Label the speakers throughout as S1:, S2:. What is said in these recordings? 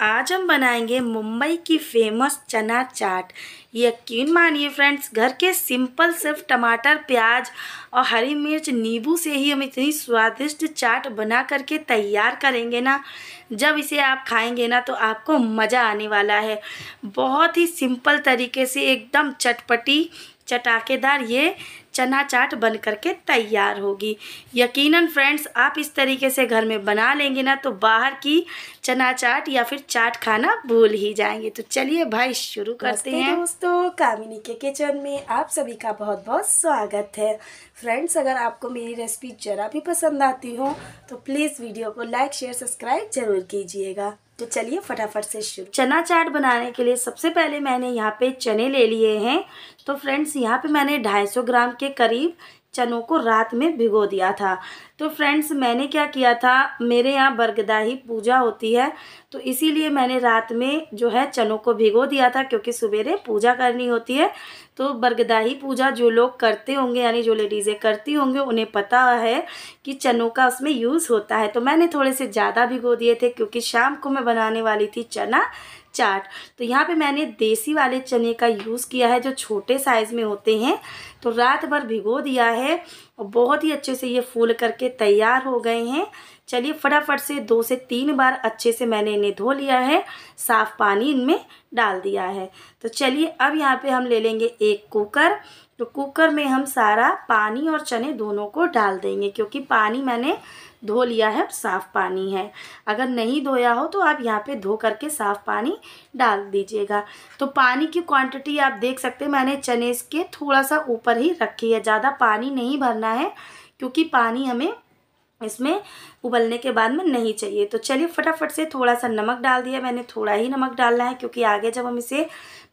S1: आज हम बनाएँगे मुंबई की फ़ेमस चना चाट। यकीन मानिए फ्रेंड्स घर के सिंपल सिर्फ़ टमाटर, प्याज और हरी मिर्च, नींबू से ही हम इतनी स्वादिष्ट चाट बना करके तैयार करेंगे ना। जब इसे आप खाएँगे ना तो आपको मज़ा आने वाला है। बहुत ही सिंपल तरीके से एकदम चटपटी, चटाकेदार ये चना चाट बन करके तैयार होगी। यकीनन फ्रेंड्स आप इस तरीके से घर में बना लेंगे ना तो बाहर की चना चाट या फिर चाट खाना भूल ही जाएँगे। तो चलिए भाई शुरू करते हैं।
S2: दोस्तों कामिनी के किचन में आप सभी का बहुत बहुत स्वागत है। फ्रेंड्स अगर आपको मेरी रेसिपी ज़रा भी पसंद आती हो तो प्लीज़ वीडियो को लाइक शेयर सब्सक्राइब ज़रूर कीजिएगा। तो चलिए फटाफट से शुरू
S1: चना चाट बनाने के लिए सबसे पहले मैंने यहाँ पे चने ले लिए हैं। तो फ्रेंड्स, यहाँ पे मैंने 250 ग्राम के करीब चनों को रात में भिगो दिया था। तो फ्रेंड्स, मैंने क्या किया था? मेरे यहाँ बरगदाही पूजा होती है तो इसीलिए मैंने रात में जो है चनों को भिगो दिया था, क्योंकि सवेरे पूजा करनी होती है। तो बरगदाही पूजा जो लोग करते होंगे, यानी जो लेडीज़ें करती होंगे, उन्हें पता है कि चनों का उसमें यूज़ होता है। तो मैंने थोड़े से ज़्यादा भिगो दिए थे, क्योंकि शाम को मैं बनाने वाली थी चना चाट। तो यहाँ पे मैंने देसी वाले चने का यूज़ किया है जो छोटे साइज़ में होते हैं। तो रात भर भिगो दिया है और बहुत ही अच्छे से ये फूल करके तैयार हो गए हैं। चलिए फटाफट से दो से तीन बार अच्छे से मैंने इन्हें धो लिया है। साफ़ पानी इनमें डाल दिया है। तो चलिए अब यहाँ पे हम ले लेंगे एक कुकर। तो कुकर में हम सारा पानी और चने दोनों को डाल देंगे क्योंकि पानी मैंने धो लिया है साफ़ पानी है। अगर नहीं धोया हो तो आप यहाँ पे धो करके साफ़ पानी डाल दीजिएगा। तो पानी की क्वांटिटी आप देख सकते हैं, मैंने चने के थोड़ा सा ऊपर ही रखी है। ज़्यादा पानी नहीं भरना है, क्योंकि पानी हमें इसमें उबलने के बाद में नहीं चाहिए। तो चलिए फटाफट से थोड़ा सा नमक डाल दिया। मैंने थोड़ा ही नमक डालना है क्योंकि आगे जब हम इसे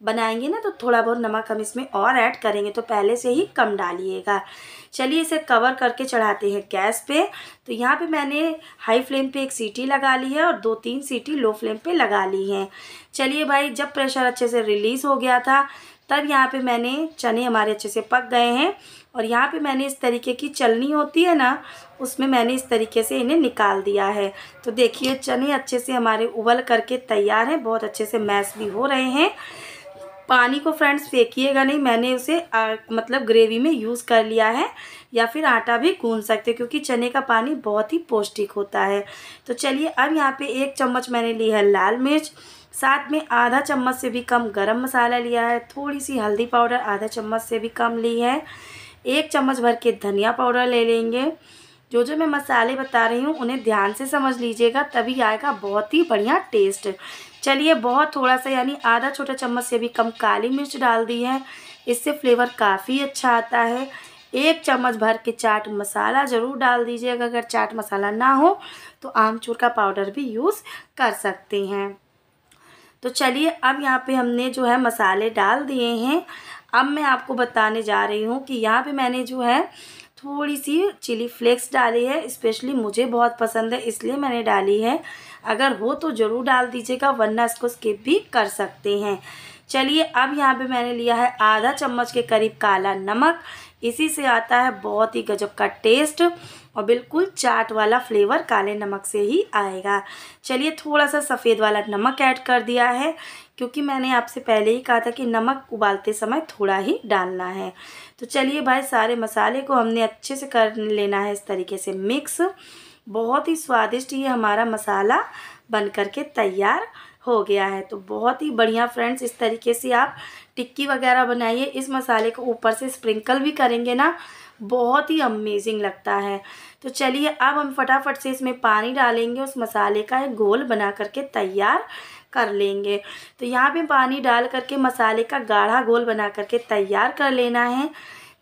S1: बनाएँगे ना तो थोड़ा बहुत नमक हम इसमें और ऐड करेंगे। तो पहले से ही कम डालिएगा। चलिए इसे कवर करके चढ़ाते हैं गैस पे। तो यहाँ पे मैंने हाई फ्लेम पे एक सीटी लगा ली है और दो तीन सीटी लो फ्लेम पे लगा ली है। चलिए भाई, जब प्रेशर अच्छे से रिलीज़ हो गया था तब यहाँ पे मैंने चने हमारे अच्छे से पक गए हैं और यहाँ पे मैंने इस तरीके की चलनी होती है ना उसमें मैंने इस तरीके से इन्हें निकाल दिया है। तो देखिए चने अच्छे से हमारे उबल करके तैयार हैं बहुत अच्छे से मैश भी हो रहे हैं। पानी को फ्रेंड्स फेंकिएगा नहीं मैंने उसे आ, मतलब ग्रेवी में यूज़ कर लिया है या फिर आटा भी गूंद सकते क्योंकि चने का पानी बहुत ही पौष्टिक होता है। तो चलिए अब यहाँ पे एक चम्मच मैंने ली है लाल मिर्च। साथ में आधा चम्मच से भी कम गरम मसाला लिया है थोड़ी सी हल्दी पाउडर आधा चम्मच से भी कम ली है, एक चम्मच भर के धनिया पाउडर ले लेंगे। जो जो मैं मसाले बता रही हूँ, उन्हें ध्यान से समझ लीजिएगा, तभी आएगा बहुत ही बढ़िया टेस्ट। चलिए बहुत थोड़ा सा यानी आधा छोटा चम्मच से भी कम काली मिर्च डाल दी है। इससे फ्लेवर काफ़ी अच्छा आता है। एक चम्मच भर के चाट मसाला ज़रूर डाल दीजिएगा, अगर चाट मसाला ना हो तो आमचूर का पाउडर भी यूज़ कर सकते हैं। तो चलिए अब यहाँ पे हमने जो है मसाले डाल दिए हैं। अब मैं आपको बताने जा रही हूँ कि यहाँ पे मैंने जो है थोड़ी सी चिली फ्लेक्स डाली है। स्पेशली मुझे बहुत पसंद है, इसलिए मैंने डाली है। अगर हो तो ज़रूर डाल दीजिएगा, वरना इसको स्किप भी कर सकते हैं। चलिए अब यहाँ पे मैंने लिया है आधा चम्मच के करीब काला नमक। इसी से आता है बहुत ही गजब का टेस्ट और बिल्कुल चाट वाला फ्लेवर काले नमक से ही आएगा। चलिए थोड़ा सा सफ़ेद वाला नमक ऐड कर दिया है, क्योंकि मैंने आपसे पहले ही कहा था कि नमक उबालते समय थोड़ा ही डालना है। तो चलिए भाई, सारे मसाले को हमने अच्छे से कर लेना है इस तरीके से मिक्स बहुत ही स्वादिष्ट ये हमारा मसाला बन करके तैयार हो गया है। तो बहुत ही बढ़िया फ्रेंड्स इस तरीके से आप टिक्की वगैरह बनाइए। इस मसाले को ऊपर से स्प्रिंकल भी करेंगे ना, बहुत ही अमेजिंग लगता है। तो चलिए, अब हम फटाफट से इसमें पानी डालेंगे, उस मसाले का एक घोल बना करके तैयार कर लेंगे। तो यहाँ पे पानी डाल करके मसाले का गाढ़ा घोल बना करके तैयार कर लेना है।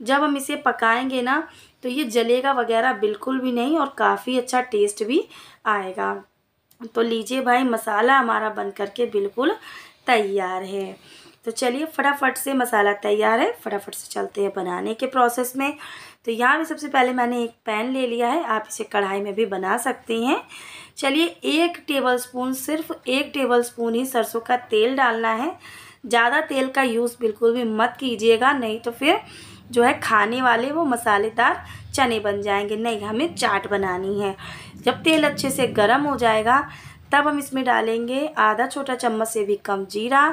S1: जब हम इसे पकाएँगे ना तो ये जलेगा वगैरह बिल्कुल भी नहीं और काफ़ी अच्छा टेस्ट भी आएगा। तो लीजिए भाई, मसाला हमारा बन करके बिल्कुल तैयार है। तो चलिए फटाफट से मसाला तैयार है, फटाफट से चलते हैं बनाने के प्रोसेस में। तो यहाँ भी सबसे पहले मैंने एक पैन ले लिया है, आप इसे कढ़ाई में भी बना सकते हैं। चलिए एक टेबल स्पून सिर्फ़ एक टेबल स्पून ही सरसों का तेल डालना है। ज़्यादा तेल का यूज़ बिल्कुल भी मत कीजिएगा, नहीं तो फिर जो है खाने वाले वो मसालेदार चने बन जाएँगे। नहीं, हमें चाट बनानी है। जब तेल अच्छे से गर्म हो जाएगा तब हम इसमें डालेंगे आधा छोटा चम्मच से भी कम जीरा।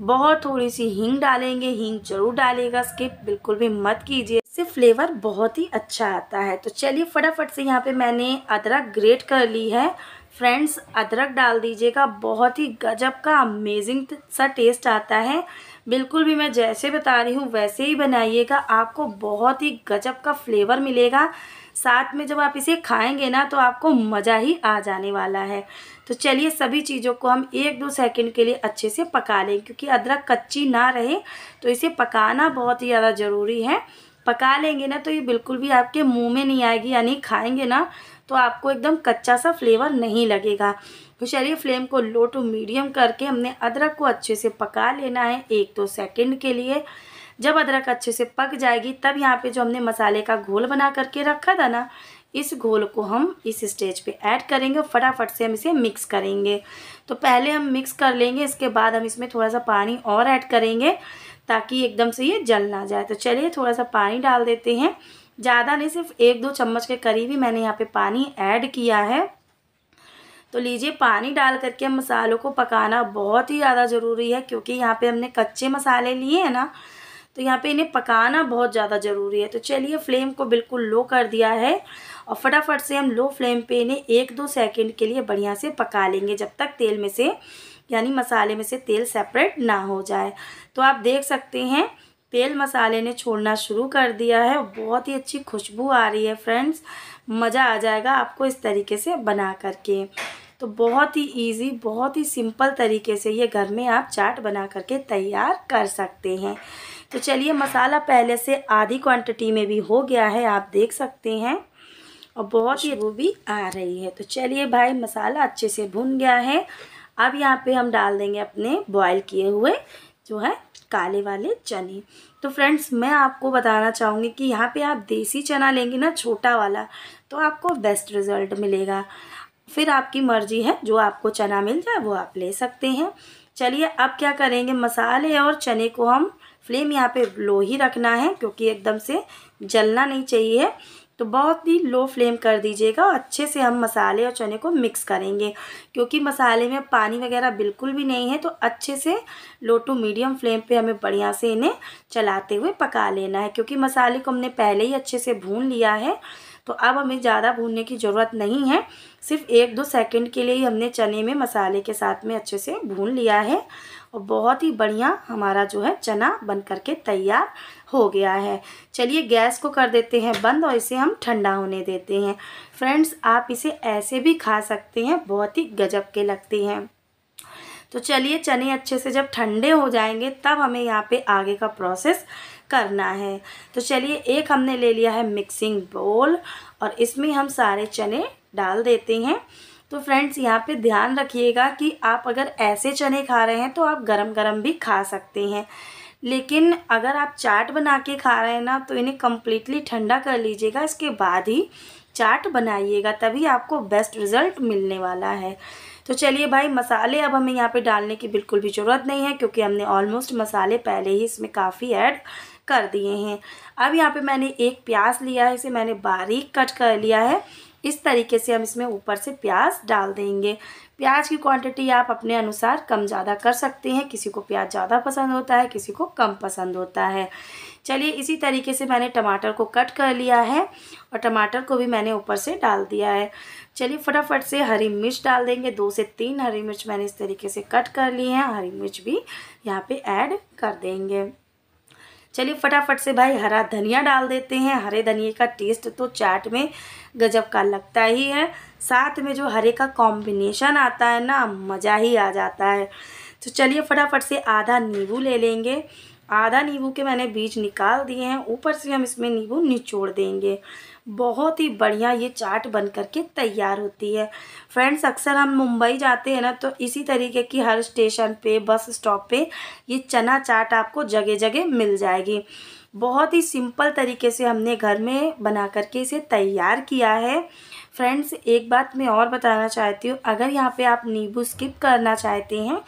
S1: बहुत थोड़ी सी हींग डालेंगे। हींग ज़रूर डालेगा स्किप बिल्कुल भी मत कीजिए। इससे फ्लेवर बहुत ही अच्छा आता है। तो चलिए फटाफट से यहाँ पे मैंने अदरक ग्रेट कर ली है। फ्रेंड्स, अदरक डाल दीजिएगा। बहुत ही गजब का, अमेजिंग सा टेस्ट आता है। बिल्कुल भी मैं जैसे बता रही हूँ, वैसे ही बनाइएगा। आपको बहुत ही गजब का फ्लेवर मिलेगा। साथ में जब आप इसे खाएँगे ना तो आपको मज़ा ही आ जाने वाला है। तो चलिए सभी चीज़ों को हम एक दो सेकंड के लिए अच्छे से पका लें, क्योंकि अदरक कच्ची ना रहे तो इसे पकाना बहुत ही ज़्यादा ज़रूरी है। पका लेंगे ना तो ये बिल्कुल भी आपके मुँह में नहीं आएगी, यानी खाएँगे ना तो आपको एकदम कच्चा सा फ्लेवर नहीं लगेगा। तो चलिए फ्लेम को लो टू मीडियम करके हमने अदरक को अच्छे से पका लेना है एक दो तो सेकंड के लिए। जब अदरक अच्छे से पक जाएगी, तब यहाँ पे जो हमने मसाले का घोल बना करके रखा था ना, इस घोल को हम इस स्टेज पे ऐड करेंगे और फटाफट से हम इसे मिक्स करेंगे। तो पहले हम मिक्स कर लेंगे, इसके बाद हम इसमें थोड़ा सा पानी और ऐड करेंगे ताकि एकदम से ये जल ना जाए। तो चलिए थोड़ा सा पानी डाल देते हैं। ज़्यादा नहीं, सिर्फ़ एक दो चम्मच के करीब ही मैंने यहाँ पे पानी ऐड किया है। तो लीजिए पानी डाल करके मसालों को पकाना बहुत ही ज़्यादा ज़रूरी है, क्योंकि यहाँ पे हमने कच्चे मसाले लिए हैं ना तो यहाँ पे इन्हें पकाना बहुत ज़्यादा ज़रूरी है। तो चलिए फ्लेम को बिल्कुल लो कर दिया है और फटाफट से हम लो फ्लेम पे इन्हें एक दो सेकंड के लिए बढ़िया से पका लेंगे, जब तक तेल में से, यानी मसाले में से तेल सेपरेट ना हो जाए। तो आप देख सकते हैं, तेल मसाले ने छोड़ना शुरू कर दिया है बहुत ही अच्छी खुशबू आ रही है फ्रेंड्स। मज़ा आ जाएगा आपको इस तरीके से बना करके। तो बहुत ही इजी बहुत ही सिंपल तरीके से ये घर में आप चाट बना करके तैयार कर सकते हैं। तो चलिए मसाला पहले से आधी क्वांटिटी में भी हो गया है आप देख सकते हैं। और बहुत ही वो भी आ रही है। तो चलिए भाई मसाला अच्छे से भुन गया है। अब यहाँ पे हम डाल देंगे अपने बॉयल किए हुए जो है काले वाले चने। तो फ्रेंड्स मैं आपको बताना चाहूँगी कि यहाँ पे आप देसी चना लेंगे ना छोटा वाला तो आपको बेस्ट रिज़ल्ट मिलेगा। फिर आपकी मर्ज़ी है, जो आपको चना मिल जाए, वो आप ले सकते हैं। चलिए, अब क्या करेंगे? मसाले और चने को हम फ्लेम यहाँ पे लो ही रखना है, क्योंकि एकदम से जलना नहीं चाहिए। तो बहुत ही लो फ्लेम कर दीजिएगा और अच्छे से हम मसाले और चने को मिक्स करेंगे, क्योंकि मसाले में पानी वगैरह बिल्कुल भी नहीं है तो अच्छे से लो टू मीडियम फ्लेम पे हमें बढ़िया से इन्हें चलाते हुए पका लेना है, क्योंकि मसाले को हमने पहले ही अच्छे से भून लिया है। तो अब हमें ज़्यादा भूनने की ज़रूरत नहीं है। सिर्फ़ एक दो सेकंड के लिए ही हमने चने में मसाले के साथ में अच्छे से भून लिया है और बहुत ही बढ़िया हमारा जो है चना बन करके तैयार हो गया है। चलिए गैस को कर देते हैं बंद और इसे हम ठंडा होने देते हैं। फ्रेंड्स, आप इसे ऐसे भी खा सकते हैं, बहुत ही गजब के लगते हैं। तो चलिए चने अच्छे से जब ठंडे हो जाएँगे, तब हमें यहाँ पे आगे का प्रोसेस करना है। तो चलिए, एक हमने ले लिया है मिक्सिंग बोल और इसमें हम सारे चने डाल देते हैं। तो फ्रेंड्स यहाँ पे ध्यान रखिएगा कि आप अगर ऐसे चने खा रहे हैं तो आप गरम गरम भी खा सकते हैं। लेकिन अगर आप चाट बना के खा रहे हैं ना तो इन्हें कम्प्लीटली ठंडा कर लीजिएगा। इसके बाद ही चाट बनाइएगा, तभी आपको बेस्ट रिज़ल्ट मिलने वाला है। तो चलिए भाई, मसाले अब हमें यहाँ पे डालने की बिल्कुल भी ज़रूरत नहीं है, क्योंकि हमने ऑलमोस्ट मसाले पहले ही इसमें काफ़ी ऐड कर दिए हैं। अब यहाँ पे मैंने एक प्याज लिया है, इसे मैंने बारीक कट कर लिया है। इस तरीके से हम इसमें ऊपर से प्याज डाल देंगे। प्याज की क्वांटिटी आप अपने अनुसार कम ज़्यादा कर सकते हैं। किसी को प्याज ज़्यादा पसंद होता है, किसी को कम पसंद होता है। चलिए, इसी तरीके से मैंने टमाटर को कट कर लिया है और टमाटर को भी मैंने ऊपर से डाल दिया है। चलिए, फटाफट से हरी मिर्च डाल देंगे। दो से तीन हरी मिर्च मैंने इस तरीके से कट कर ली है। हरी मिर्च भी यहाँ पे ऐड कर देंगे। चलिए फटाफट से भाई हरा धनिया डाल देते हैं। हरे धनिए का टेस्ट तो चाट में गजब का लगता ही है। साथ में जो हरे का कॉम्बिनेशन आता है ना, मज़ा ही आ जाता है। तो चलिए फटाफट से आधा नींबू ले लेंगे। आधा नींबू के मैंने बीज निकाल दिए हैं। ऊपर से हम इसमें नींबू निचोड़ देंगे। बहुत ही बढ़िया ये चाट बन करके तैयार होती है। फ्रेंड्स, अक्सर हम मुंबई जाते हैं ना तो इसी तरीके की हर स्टेशन पे, बस स्टॉप पे ये चना चाट आपको जगह जगह मिल जाएगी। बहुत ही सिंपल तरीके से हमने घर में बना करके इसे तैयार किया है। फ्रेंड्स, एक बात मैं और बताना चाहती हूँ, अगर यहाँ पे आप नींबू स्किप करना चाहते हैं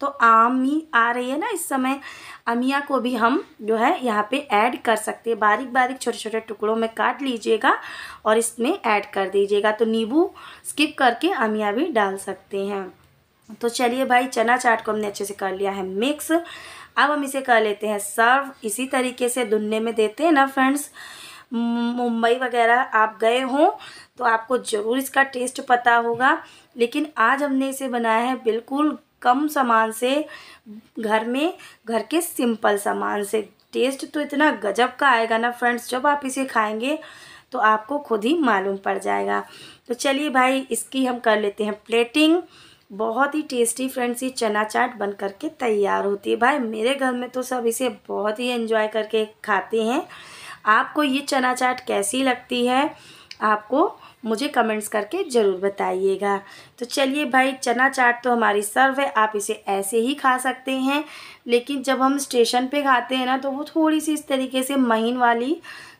S1: तो आमी आ रही है ना इस समय। अमिया को भी हम जो है यहाँ पे ऐड कर सकते हैं। बारीक बारीक छोटे छोटे टुकड़ों में काट लीजिएगा और इसमें ऐड कर दीजिएगा। तो नींबू स्किप करके अमिया भी डाल सकते हैं। तो चलिए भाई, चना चाट को हमने अच्छे से कर लिया है मिक्स अब हम इसे कर लेते हैं सर्व इसी तरीके से दुन्ने में देते हैं ना फ्रेंड्स मुंबई वगैरह आप गए हों तो आपको ज़रूर इसका टेस्ट पता होगा। लेकिन आज हमने इसे बनाया है बिल्कुल कम सामान से, घर में, घर के सिंपल सामान से। टेस्ट तो इतना गजब का आएगा ना फ्रेंड्स जब आप इसे खाएँगे तो आपको खुद ही मालूम पड़ जाएगा। तो चलिए भाई, इसकी हम कर लेते हैं प्लेटिंग बहुत ही टेस्टी फ्रेंड्स ये चना चाट बन करके तैयार होती है। भाई, मेरे घर में तो सब इसे बहुत ही एंजॉय करके खाते हैं। आपको ये चना चाट कैसी लगती है, आपको मुझे कमेंट्स करके ज़रूर बताइएगा। तो चलिए भाई, चना चाट तो हमारी सर्व है, आप इसे ऐसे ही खा सकते हैं। लेकिन जब हम स्टेशन पे खाते हैं ना तो वो थोड़ी सी इस तरीके से महीन वाली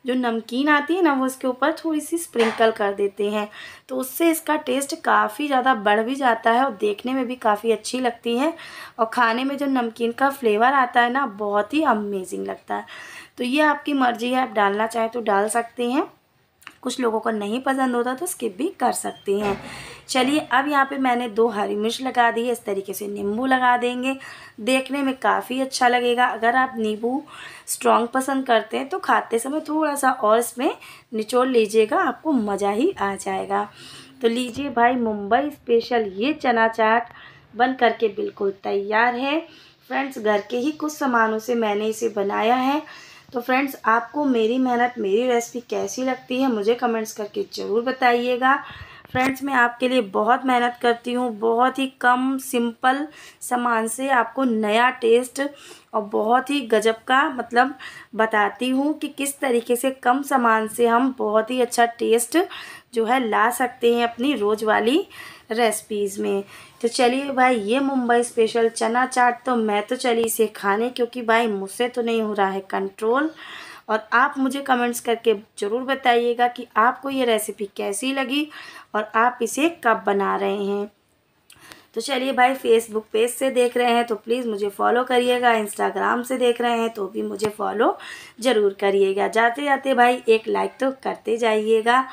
S1: जो नमकीन आती है ना, वो उसके ऊपर थोड़ी सी स्प्रिंकल कर देते हैं। तो उससे इसका टेस्ट काफ़ी ज़्यादा बढ़ भी जाता है और देखने में भी काफ़ी अच्छी लगती है। और खाने में जो नमकीन का फ्लेवर आता है ना, बहुत ही अमेजिंग लगता है। तो ये आपकी मर्ज़ी है, आप डालना चाहें तो डाल सकते हैं। कुछ लोगों को नहीं पसंद होता तो स्किप भी कर सकते हैं। चलिए, अब यहाँ पे मैंने दो हरी मिर्च लगा दी है। इस तरीके से नींबू लगा देंगे। देखने में काफ़ी अच्छा लगेगा। अगर आप नींबू स्ट्रॉन्ग पसंद करते हैं तो खाते समय थोड़ा सा और इसमें निचोड़ लीजिएगा, आपको मज़ा ही आ जाएगा। तो लीजिए भाई, मुंबई स्पेशल ये चना चाट बन करके बिल्कुल तैयार है। फ्रेंड्स घर के ही कुछ सामानों से मैंने इसे बनाया है। तो फ्रेंड्स, आपको मेरी मेहनत, मेरी रेसिपी कैसी लगती है, मुझे कमेंट्स करके ज़रूर बताइएगा। फ्रेंड्स, मैं आपके लिए बहुत मेहनत करती हूँ, बहुत ही कम सिंपल सामान से आपको नया टेस्ट और बहुत ही गजब का मतलब बताती हूँ कि किस तरीके से कम सामान से हम बहुत ही अच्छा टेस्ट जो है ला सकते हैं अपनी रोज़ वाली रेसिपीज़ में। तो चलिए भाई, ये मुंबई स्पेशल चना चाट तो मैं तो चली इसे खाने क्योंकि भाई मुझसे तो नहीं हो रहा है कंट्रोल और आप मुझे कमेंट्स करके ज़रूर बताइएगा कि आपको ये रेसिपी कैसी लगी और आप इसे कब बना रहे हैं। तो चलिए भाई फेसबुक पेज से देख रहे हैं तो प्लीज़ मुझे फॉलो करिएगा इंस्टाग्राम से देख रहे हैं तो भी मुझे फॉलो ज़रूर करिएगा। जाते जाते भाई एक लाइक तो करते जाइएगा।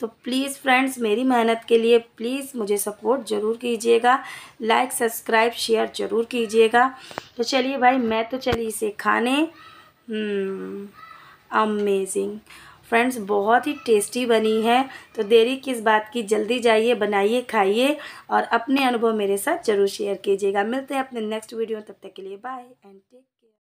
S1: तो प्लीज़ फ्रेंड्स मेरी मेहनत के लिए प्लीज़ मुझे सपोर्ट ज़रूर कीजिएगा। लाइक सब्सक्राइब शेयर ज़रूर कीजिएगा। तो चलिए भाई मैं तो चली इसे खाने। अमेजिंग हम्म, फ्रेंड्स बहुत ही टेस्टी बनी है। तो देरी किस बात की? जल्दी जाइए बनाइए खाइए और अपने अनुभव मेरे साथ ज़रूर शेयर कीजिएगा। मिलते हैं अपने नेक्स्ट वीडियो तब तक के लिए बाय एंड टेक